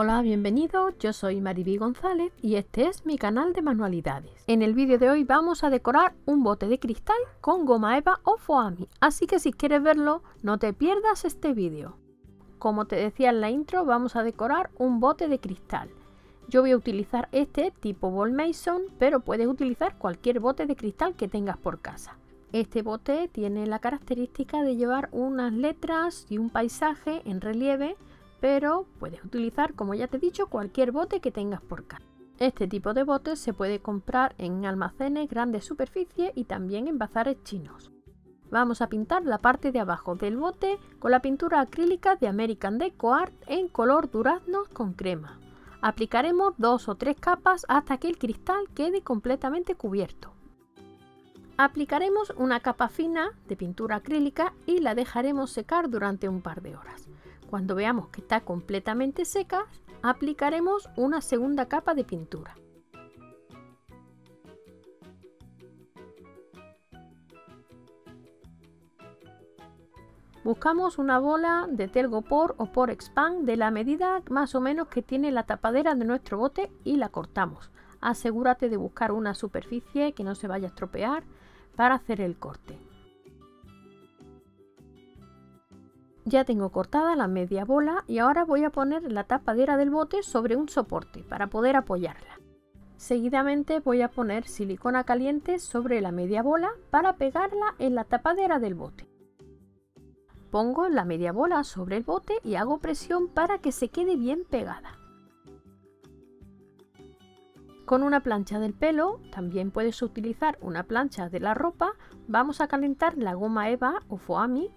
Hola, bienvenido, yo soy Mariby González y este es mi canal de manualidades. En el vídeo de hoy vamos a decorar un bote de cristal con goma eva o foami, así que si quieres verlo no te pierdas este vídeo. Como te decía en la intro, vamos a decorar un bote de cristal. Yo voy a utilizar este tipo Ball Mason, pero puedes utilizar cualquier bote de cristal que tengas por casa. Este bote tiene la característica de llevar unas letras y un paisaje en relieve pero puedes utilizar, como ya te he dicho, cualquier bote que tengas por casa. Este tipo de botes se puede comprar en almacenes grandes superficie y también en bazares chinos. Vamos a pintar la parte de abajo del bote con la pintura acrílica de American Deco Art en color durazno con crema. Aplicaremos dos o tres capas hasta que el cristal quede completamente cubierto. Aplicaremos una capa fina de pintura acrílica y la dejaremos secar durante un par de horas. Cuando veamos que está completamente seca, aplicaremos una segunda capa de pintura. Buscamos una bola de telgopor o por expand de la medida más o menos que tiene la tapadera de nuestro bote y la cortamos. Asegúrate de buscar una superficie que no se vaya a estropear para hacer el corte. Ya tengo cortada la media bola y ahora voy a poner la tapadera del bote sobre un soporte para poder apoyarla. Seguidamente voy a poner silicona caliente sobre la media bola para pegarla en la tapadera del bote. Pongo la media bola sobre el bote y hago presión para que se quede bien pegada. Con una plancha del pelo, también puedes utilizar una plancha de la ropa, vamos a calentar la goma eva o foami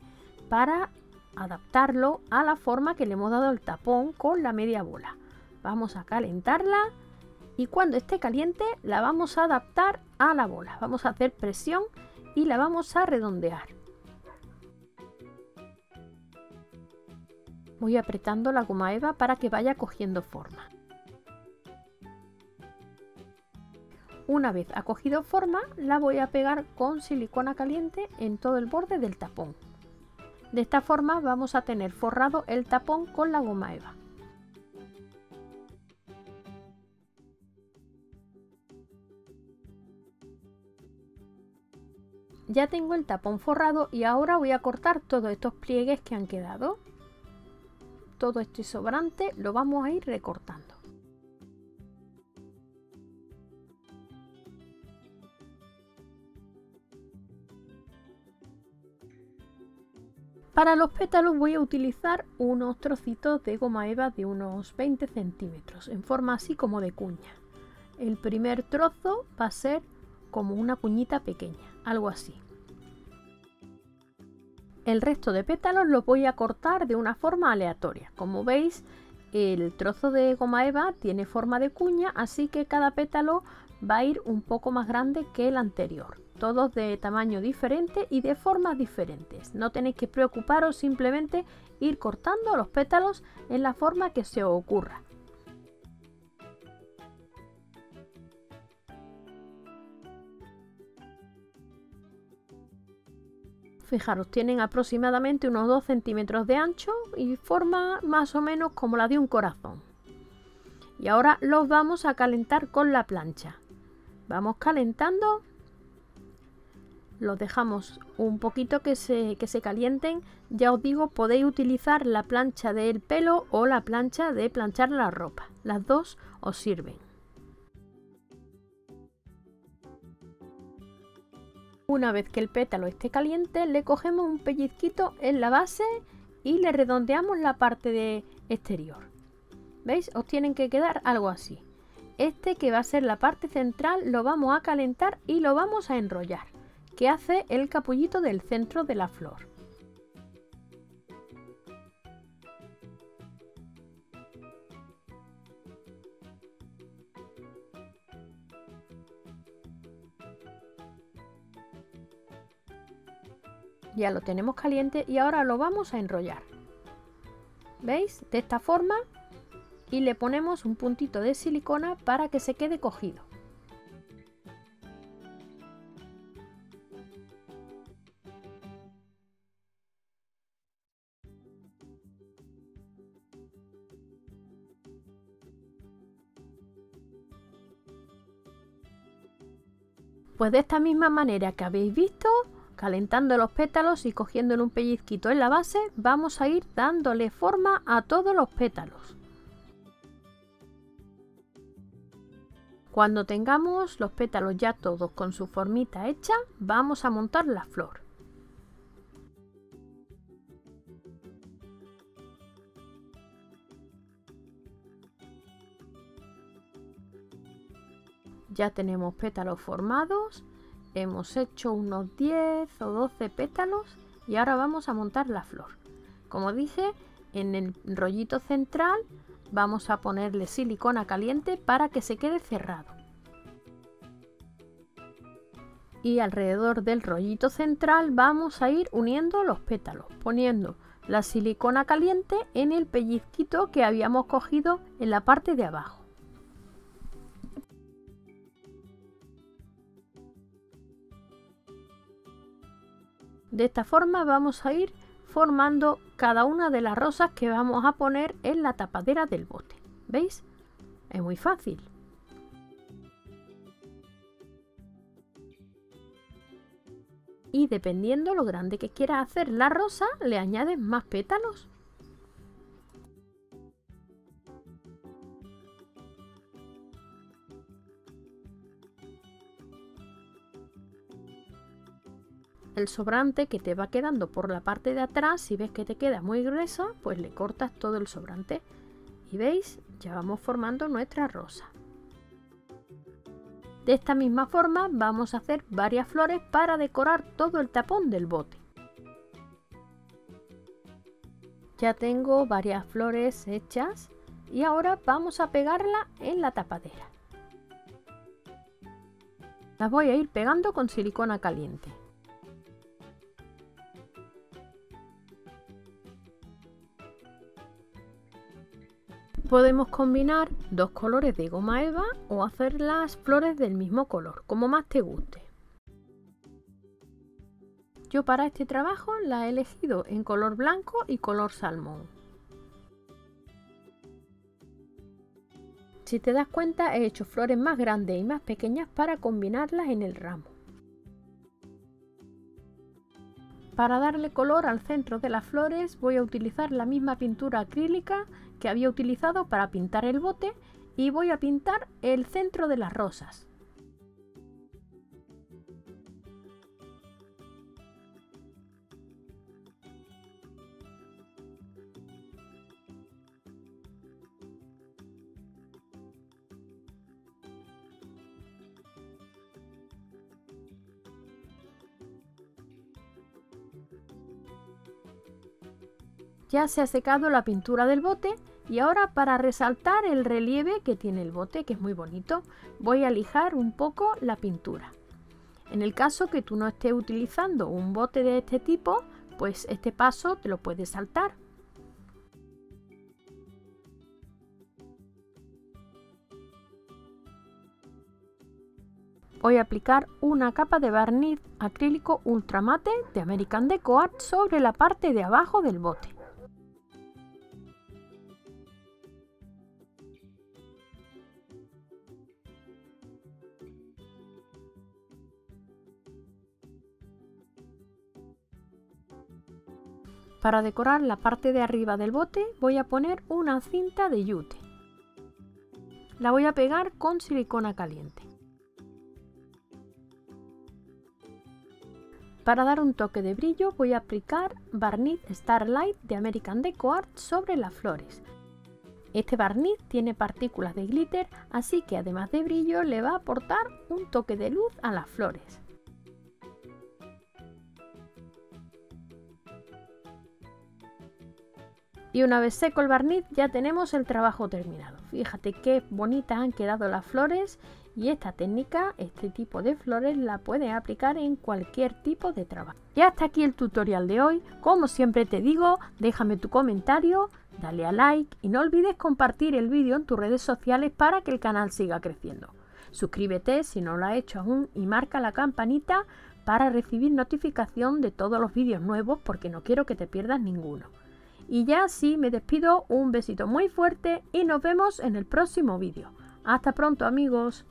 para adaptarlo a la forma que le hemos dado el tapón con la media bola. Vamos a calentarla y cuando esté caliente la vamos a adaptar a la bola. Vamos a hacer presión y la vamos a redondear. Voy apretando la goma eva para que vaya cogiendo forma. Una vez ha cogido forma, la voy a pegar con silicona caliente en todo el borde del tapón. De esta forma vamos a tener forrado el tapón con la goma eva. Ya tengo el tapón forrado y ahora voy a cortar todos estos pliegues que han quedado. Todo este sobrante lo vamos a ir recortando. Para los pétalos voy a utilizar unos trocitos de goma eva de unos 20 centímetros, en forma así como de cuña. El primer trozo va a ser como una cuñita pequeña, algo así. El resto de pétalos los voy a cortar de una forma aleatoria. Como veis, el trozo de goma eva tiene forma de cuña, así que cada pétalo va a ir un poco más grande que el anterior todos de tamaño diferente y de formas diferentes. No tenéis que preocuparos, simplemente ir cortando los pétalos en la forma que se os ocurra. Fijaros, tienen aproximadamente unos 2 centímetros de ancho y forma más o menos como la de un corazón. Y ahora los vamos a calentar con la plancha. Vamos calentando los dejamos un poquito que se, que se calienten. Ya os digo, podéis utilizar la plancha del pelo o la plancha de planchar la ropa. Las dos os sirven. Una vez que el pétalo esté caliente, le cogemos un pellizquito en la base y le redondeamos la parte de exterior. ¿Veis? Os tienen que quedar algo así. Este que va a ser la parte central lo vamos a calentar y lo vamos a enrollar que hace el capullito del centro de la flor. Ya lo tenemos caliente y ahora lo vamos a enrollar. ¿Veis? De esta forma y le ponemos un puntito de silicona para que se quede cogido. Pues de esta misma manera que habéis visto, calentando los pétalos y cogiendo un pellizquito en la base, vamos a ir dándole forma a todos los pétalos. Cuando tengamos los pétalos ya todos con su formita hecha, vamos a montar la flor. Ya tenemos pétalos formados, hemos hecho unos 10 o 12 pétalos y ahora vamos a montar la flor. Como dije, en el rollito central vamos a ponerle silicona caliente para que se quede cerrado. Y alrededor del rollito central vamos a ir uniendo los pétalos, poniendo la silicona caliente en el pellizquito que habíamos cogido en la parte de abajo. De esta forma vamos a ir formando cada una de las rosas que vamos a poner en la tapadera del bote. ¿Veis? Es muy fácil. Y dependiendo lo grande que quieras hacer la rosa, le añades más pétalos. El sobrante que te va quedando por la parte de atrás, si ves que te queda muy grueso, pues le cortas todo el sobrante. Y veis, ya vamos formando nuestra rosa. De esta misma forma vamos a hacer varias flores para decorar todo el tapón del bote. Ya tengo varias flores hechas y ahora vamos a pegarla en la tapadera. Las voy a ir pegando con silicona caliente. Podemos combinar dos colores de goma eva o hacer las flores del mismo color, como más te guste. Yo para este trabajo la he elegido en color blanco y color salmón. Si te das cuenta he hecho flores más grandes y más pequeñas para combinarlas en el ramo. Para darle color al centro de las flores voy a utilizar la misma pintura acrílica que había utilizado para pintar el bote y voy a pintar el centro de las rosas. Ya se ha secado la pintura del bote y ahora para resaltar el relieve que tiene el bote, que es muy bonito, voy a lijar un poco la pintura. En el caso que tú no estés utilizando un bote de este tipo, pues este paso te lo puedes saltar. Voy a aplicar una capa de barniz acrílico ultramate de American Deco Art sobre la parte de abajo del bote. Para decorar la parte de arriba del bote voy a poner una cinta de yute. La voy a pegar con silicona caliente. Para dar un toque de brillo voy a aplicar barniz Starlight de American Deco Art sobre las flores. Este barniz tiene partículas de glitter, así que además de brillo le va a aportar un toque de luz a las flores. Y una vez seco el barniz ya tenemos el trabajo terminado. Fíjate qué bonitas han quedado las flores y esta técnica, este tipo de flores la puedes aplicar en cualquier tipo de trabajo. Y hasta aquí el tutorial de hoy. Como siempre te digo, déjame tu comentario, dale a like y no olvides compartir el vídeo en tus redes sociales para que el canal siga creciendo. Suscríbete si no lo has hecho aún y marca la campanita para recibir notificación de todos los vídeos nuevos porque no quiero que te pierdas ninguno. Y ya sí, me despido, un besito muy fuerte y nos vemos en el próximo vídeo. Hasta pronto amigos.